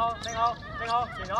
你好你好你好你好。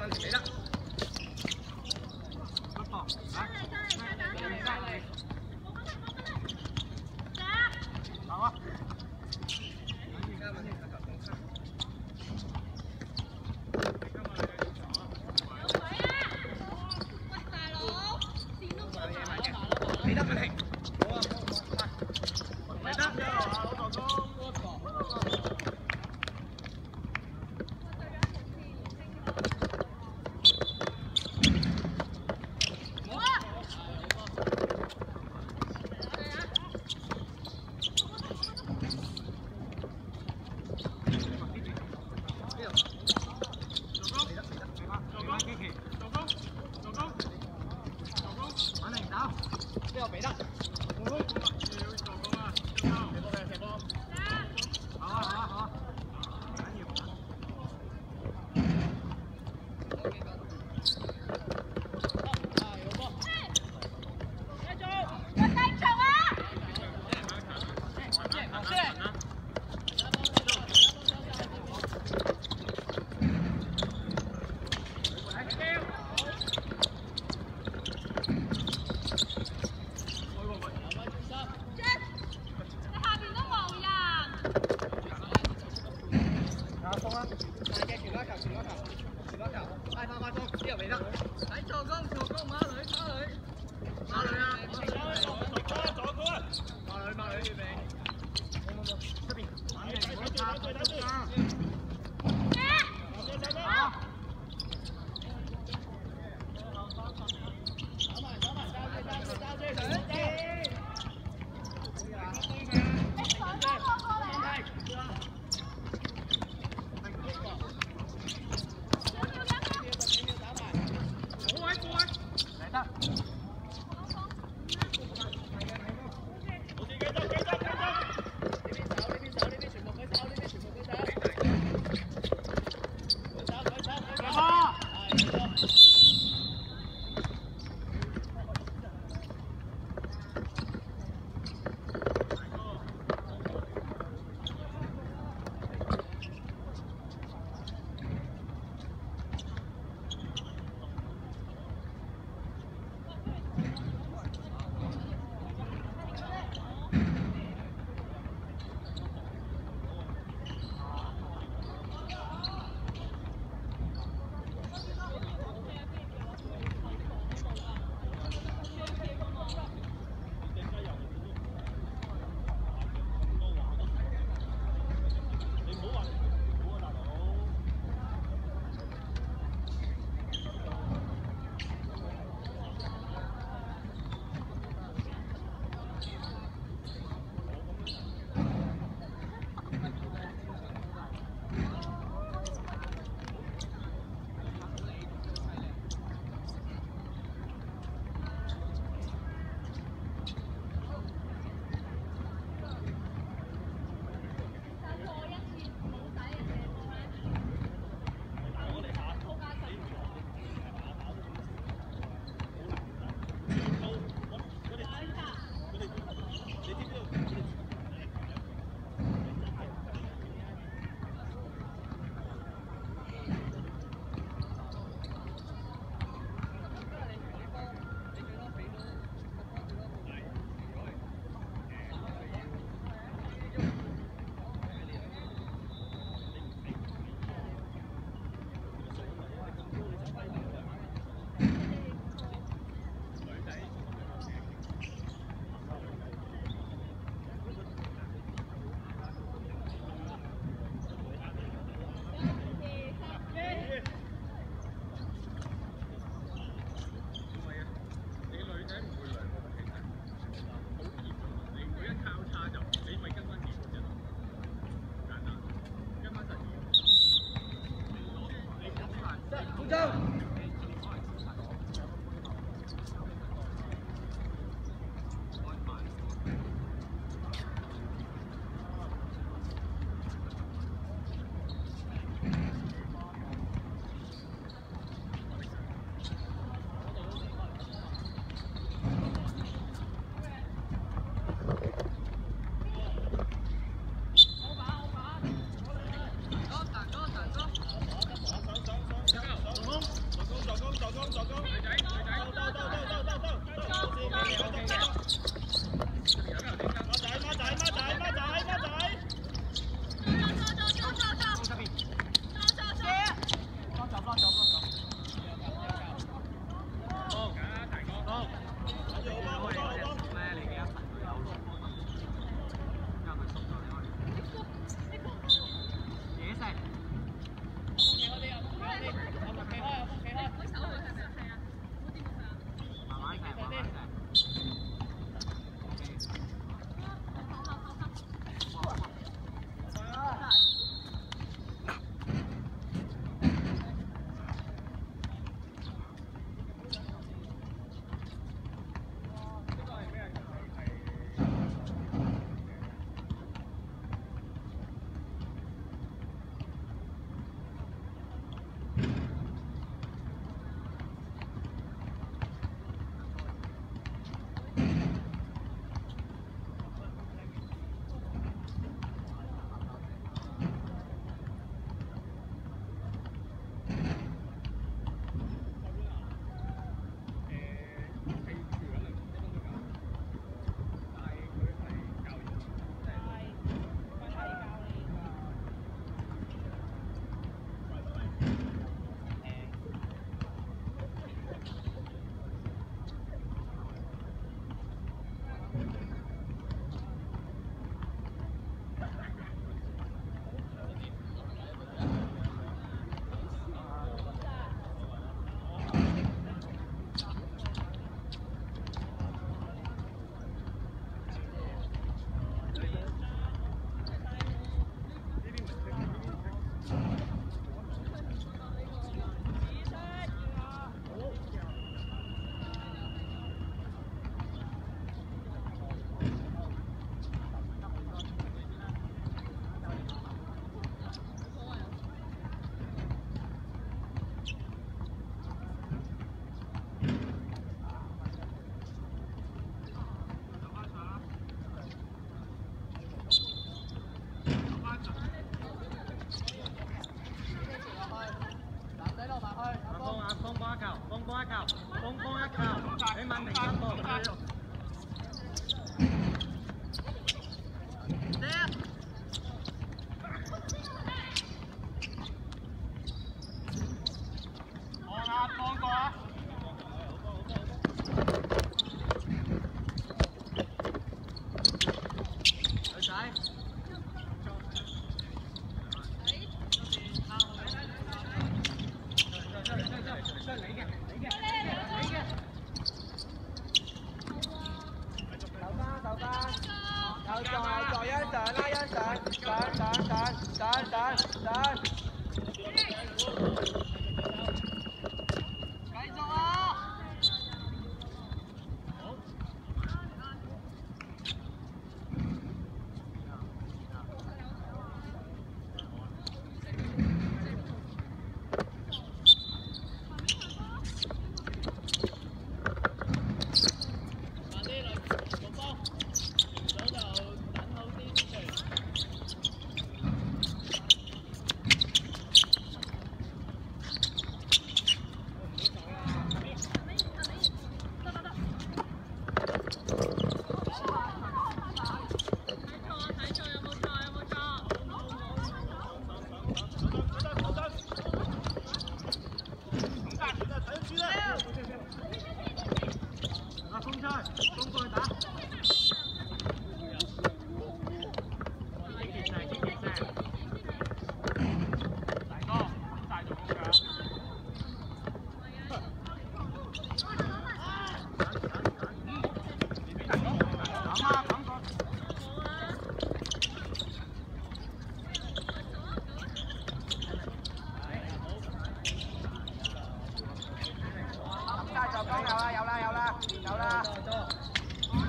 Hãy subscribe cho đấy Ghiền Mì bỏ lỡ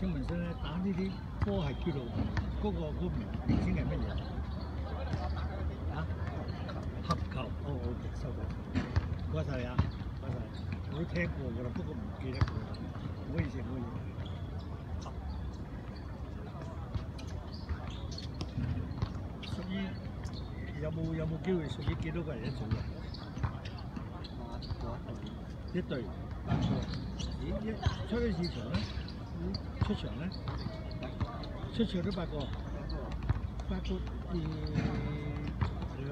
請問聲咧，打呢啲波係叫做嗰、個嗰、個名名稱係乜嘢？啊？合球，哦，我收到。唔該晒你啊，唔該晒。我都聽過㗎啦，不過唔記得㗎啦。唔好意思，唔好意思。屬於有冇有冇機會屬於幾多個人一組嘅？一隊八個。咦？一出去市場咧？出場咧？出場都八個。八個誒兩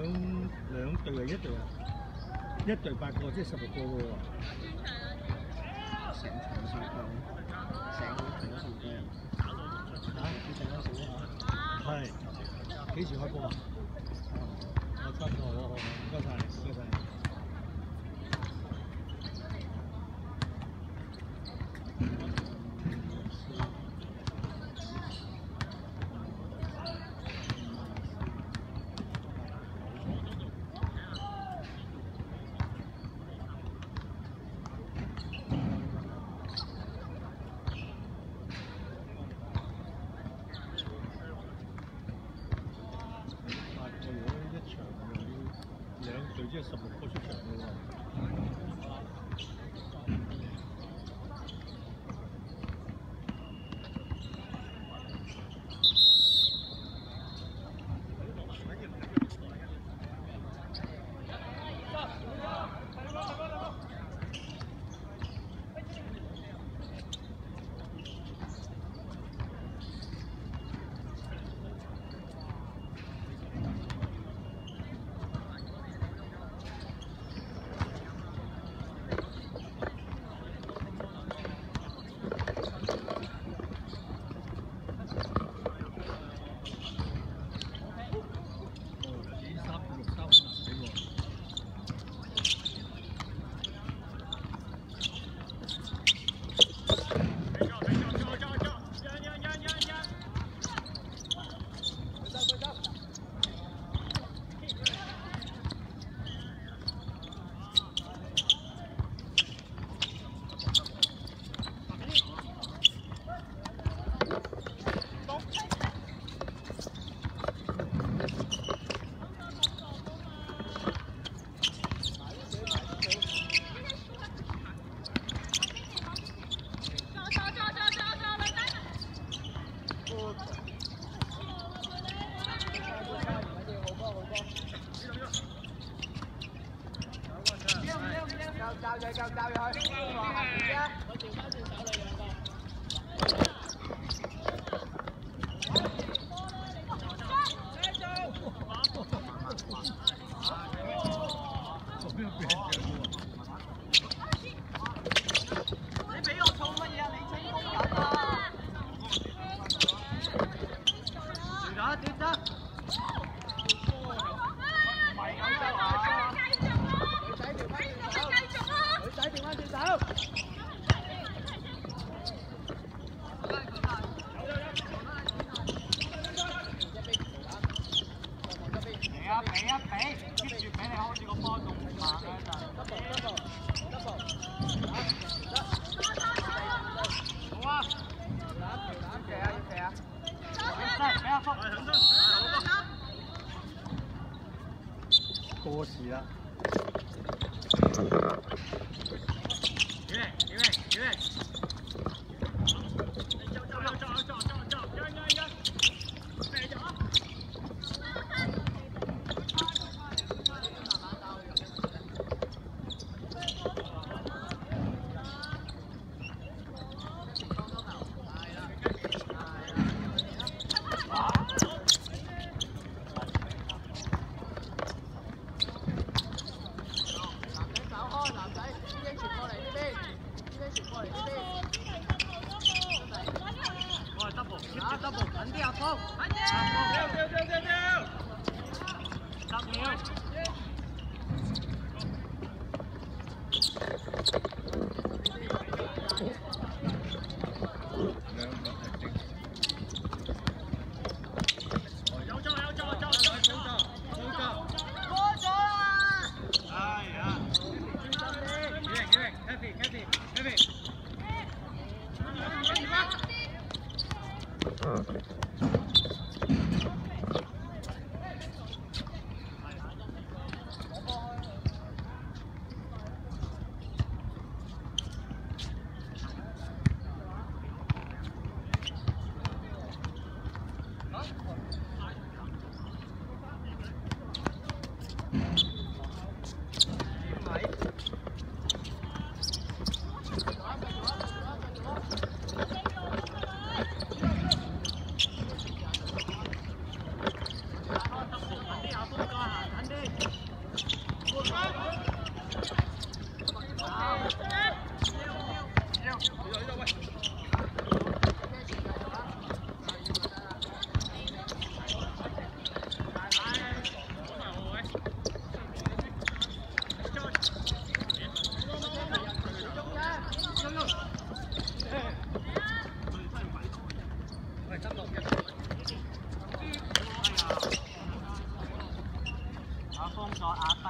兩隊係一隊啊？一隊八個，即係十六個喎。成場數據，成個場數據，嚇？你成咗數啊？係幾時開波啊？我三個，好唔該晒，唔該晒。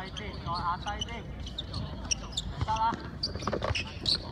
低啲，再壓低啲，得啦。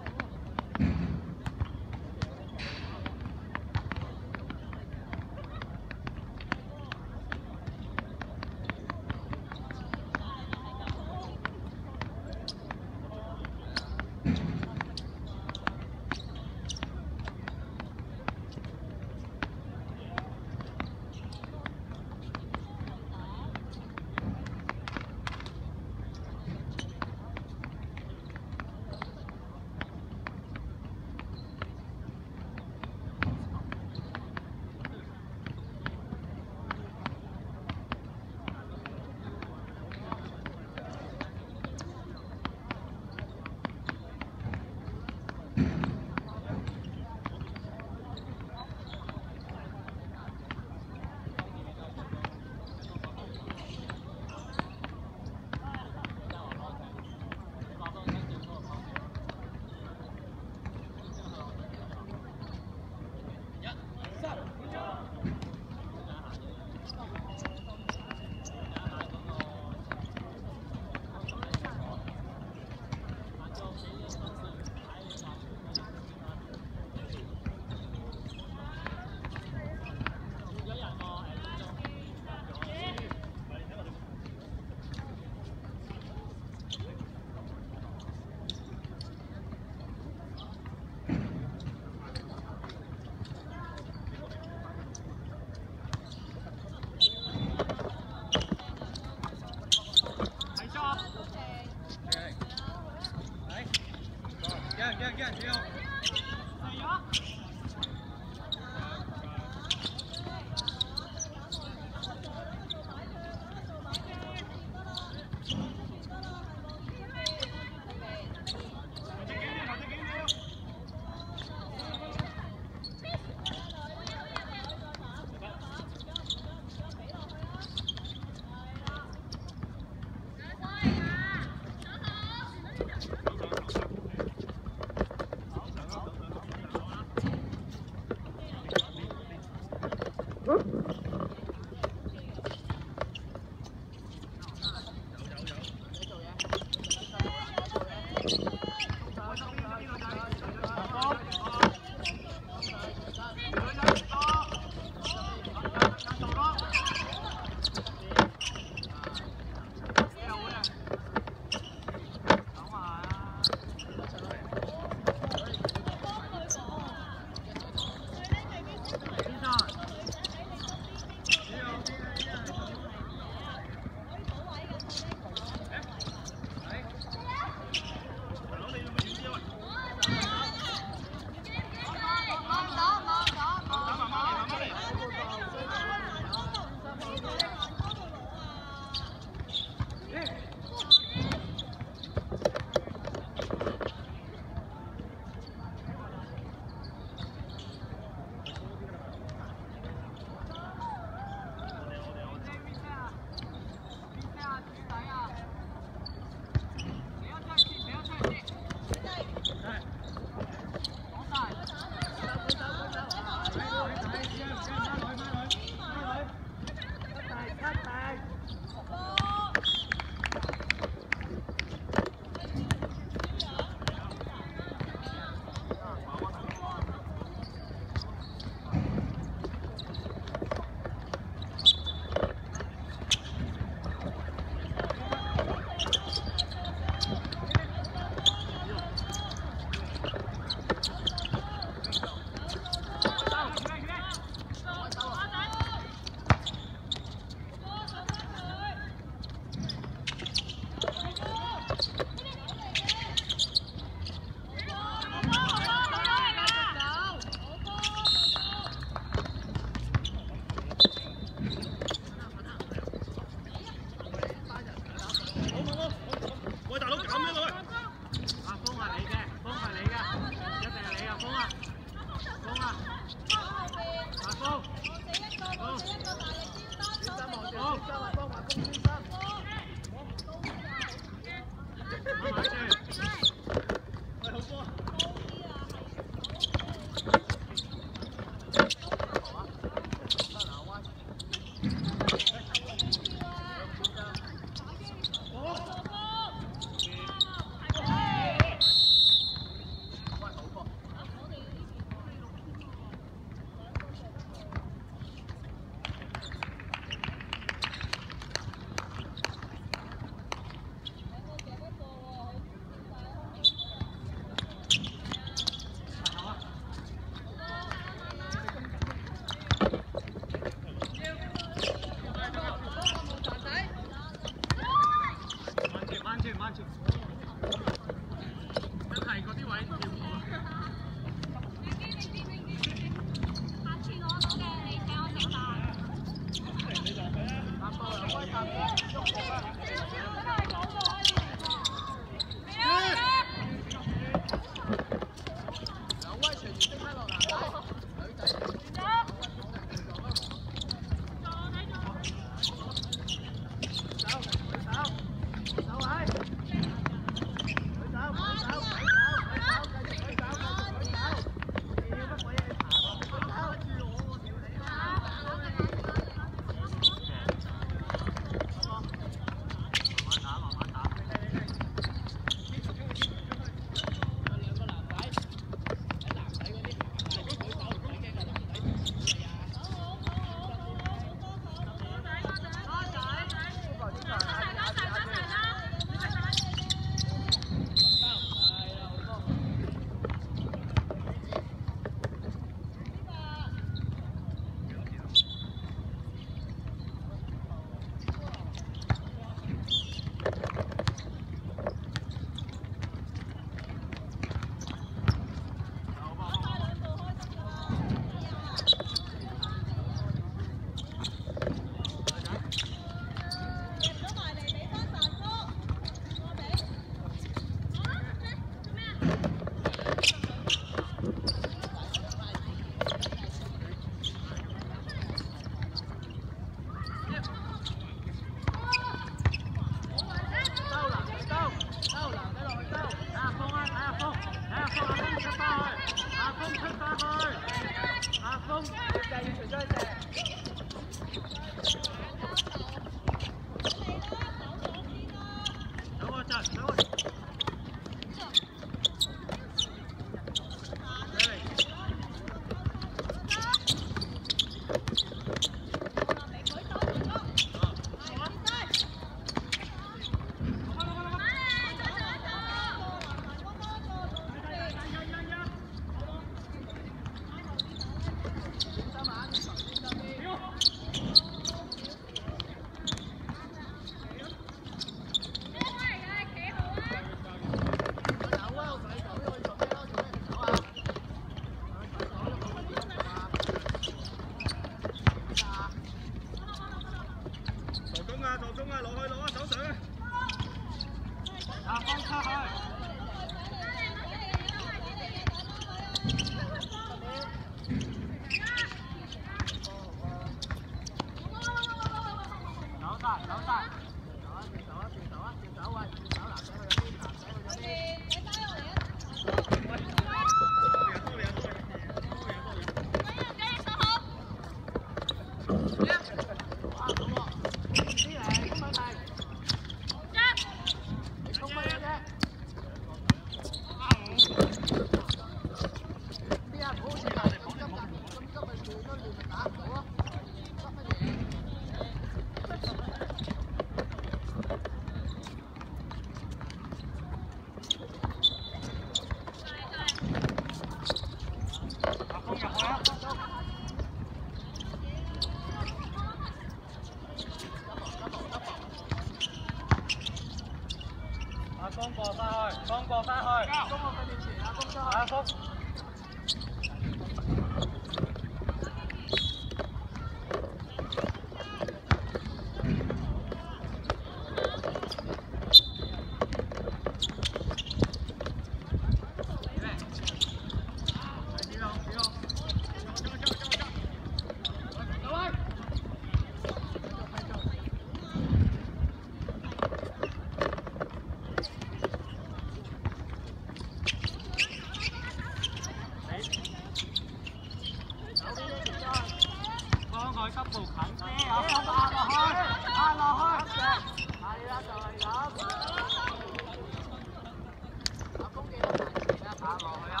打老婆呀